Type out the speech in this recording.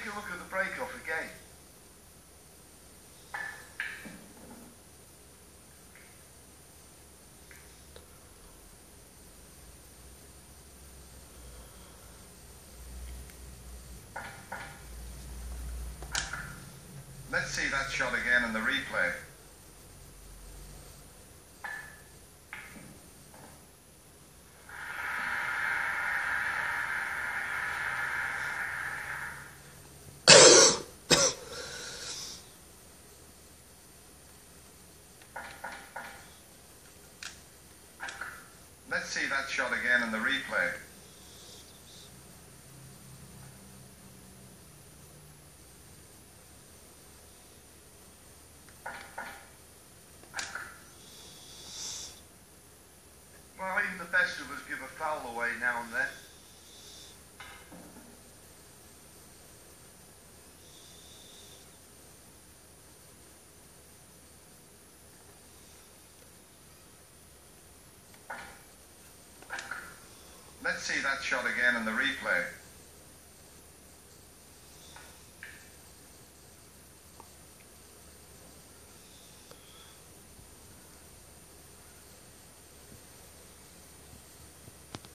a look at the break-off again. Let's see that shot again in the replay. Let's see that shot again in the replay. Well, even the best of us give a foul away now and then. Let's see that shot again in the replay.